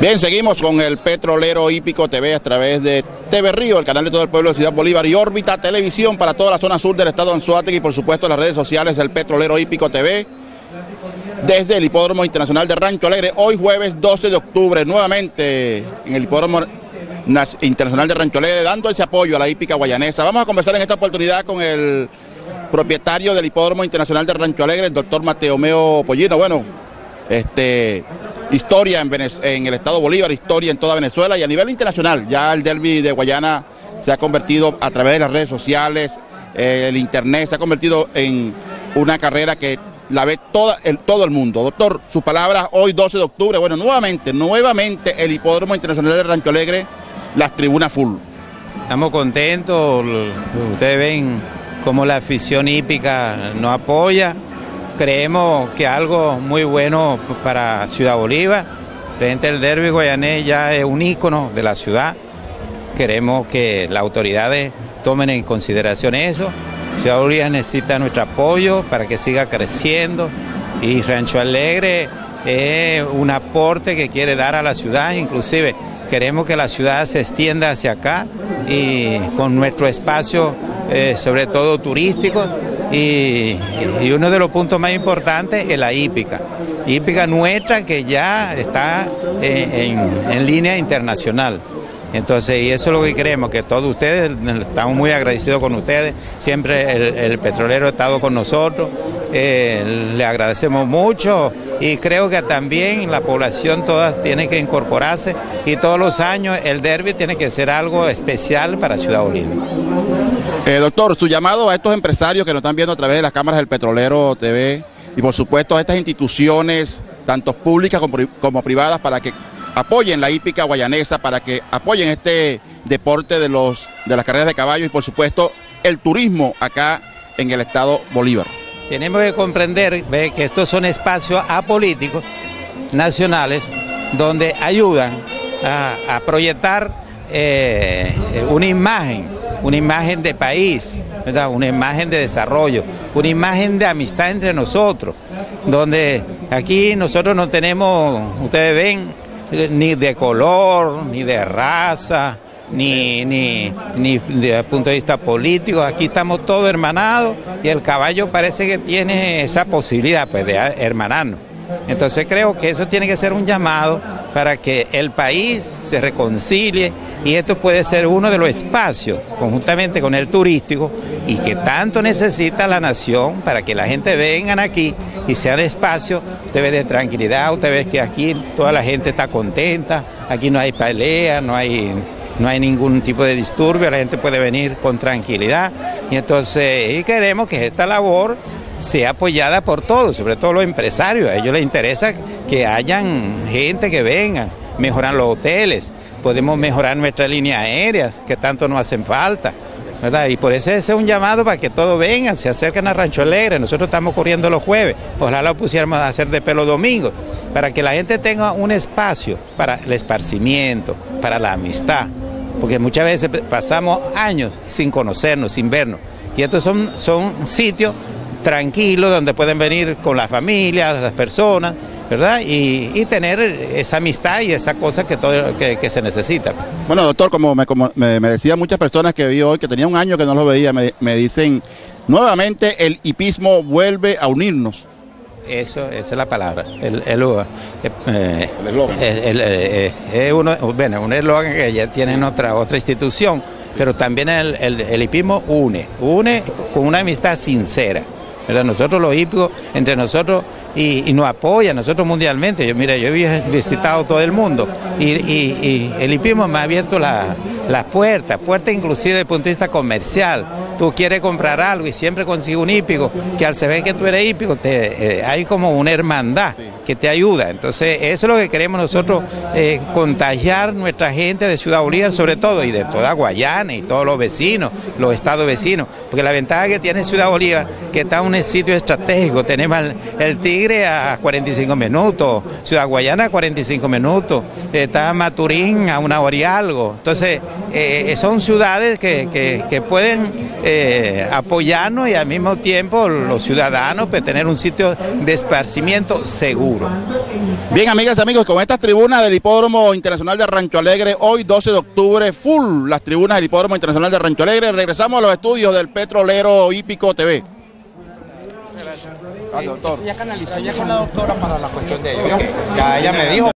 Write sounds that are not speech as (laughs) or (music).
Bien, seguimos con el Petrolero Hípico TV a través de TV Río, el canal de todo el pueblo de Ciudad Bolívar y órbita televisión para toda la zona sur del estado de Anzuategui y por supuesto las redes sociales del Petrolero Hípico TV desde el Hipódromo Internacional de Rancho Alegre, hoy jueves 12 de octubre, nuevamente en el Hipódromo Internacional de Rancho Alegre, dando ese apoyo a la hípica guayanesa. Vamos a conversar en esta oportunidad con el propietario del Hipódromo Internacional de Rancho Alegre, el doctor Mateo Meo Pollino. Bueno, este, historia en, el Estado Bolívar, historia en toda Venezuela y a nivel internacional. Ya el derby de Guayana se ha convertido a través de las redes sociales, eh, el internet, se ha convertido en una carrera que la ve todo el mundo. Doctor, sus palabras hoy 12 de octubre, bueno, nuevamente, nuevamente el Hipódromo Internacional de Rancho Alegre, las tribunas full. Estamos contentos, ustedes ven cómo la afición hípica nos apoya creemos que algo muy bueno para Ciudad Bolívar. Frente al derby guayanés ya es un ícono de la ciudad. Queremos que las autoridades tomen en consideración eso. Ciudad Bolívar necesita nuestro apoyo para que siga creciendo y Rancho Alegre es un aporte que quiere dar a la ciudad, inclusive queremos que la ciudad se extienda hacia acá y con nuestro espacio, eh, sobre todo turístico, y, uno de los puntos más importantes es la hípica. Hípica nuestra que ya está en, línea internacional. Entonces, y eso es lo que queremos, que todos ustedes, estamos muy agradecidos con ustedes, siempre el, petrolero ha estado con nosotros, eh, le agradecemos mucho y creo que también la población toda tiene que incorporarse y todos los años el derby tiene que ser algo especial para Ciudad Bolívar. Eh, doctor, su llamado a estos empresarios que nos están viendo a través de las cámaras del Petrolero TV y por supuesto a estas instituciones, tanto públicas como, privadas, para que apoyen la hípica guayanesa, para que apoyen este deporte de, los, de las carreras de caballos y por supuesto el turismo acá en el estado Bolívar. Tenemos que comprender que estos son espacios apolíticos nacionales donde ayudan a, proyectar eh, una imagen una imagen de país, una imagen de desarrollo, una imagen de amistad entre nosotros, donde aquí nosotros no tenemos, ustedes ven, ni de color, ni de raza, ni, ni, ni desde el punto de vista político, aquí estamos todos hermanados y el caballo parece que tiene esa posibilidad pues, de hermanarnos. Entonces creo que eso tiene que ser un llamado para que el país se reconcilie y esto puede ser uno de los espacios, conjuntamente con el turístico, y que tanto necesita la nación para que la gente venga aquí y sea el espacio, usted ve de tranquilidad, usted ve que aquí toda la gente está contenta, aquí no hay pelea, no hay no hay ningún tipo de disturbio, la gente puede venir con tranquilidad. Y entonces y queremos que esta labor sea apoyada por todos, sobre todo los empresarios. A ellos les interesa que hayan gente que venga, mejorar los hoteles, podemos mejorar nuestras líneas aéreas, que tanto nos hacen falta. ¿verdad? Y por eso ese es un llamado para que todos vengan, se acerquen a Rancho Alegre. Nosotros estamos corriendo los jueves, ojalá lo pusiéramos a hacer de pelo domingo, para que la gente tenga un espacio para el esparcimiento, para la amistad. Porque muchas veces pasamos años sin conocernos, sin vernos. Y estos son, son sitios tranquilo, donde pueden venir con la familia, las personas, ¿verdad? Y, tener esa amistad y esa cosa que, todo, que, se necesita. Bueno, doctor, como me, como me, decían muchas personas que vi hoy, que tenía un año que no lo veía, me, dicen, nuevamente el hipismo vuelve a unirnos. Eso, esa es la palabra, el eslogan. Eh, eh, es uno, bueno, un eslogan que ya tienen otra, otra institución, pero también el, el hipismo une, une con una amistad sincera. Nosotros los hípicos, entre nosotros, y, nos apoyan, nosotros mundialmente. Yo, mira, yo he (laughs) visitado todo el mundo y, el hipismo me ha abierto las puertas, puertas inclusive desde el punto de vista comercial. Tú quieres comprar algo y siempre consigo un hípico, que al saber que tú eres hípico, te, eh, hay como una hermandad que te ayuda. Entonces, eso es lo que queremos nosotros, eh, contagiar nuestra gente de Ciudad Bolívar, sobre todo, y de toda Guayana y todos los vecinos, los estados vecinos. Porque la ventaja que tiene Ciudad Bolívar, que está en un sitio estratégico, tenemos el, Tigre a 45 minutos, Ciudad Guayana a 45 minutos, está Maturín a una hora y algo. Entonces, eh, son ciudades que, pueden eh, apoyarnos y al mismo tiempo los ciudadanos pues, tener un sitio de esparcimiento seguro. Futuro. Bien, amigas y amigos, con estas tribunas del Hipódromo Internacional de Rancho Alegre, hoy 12 de octubre, full las tribunas del Hipódromo Internacional de Rancho Alegre, regresamos a los estudios del Petrolero Hípico TV. Gracias, doctor. Ya canalizó con la doctora para la cuestión de ello. Ya ella me dijo.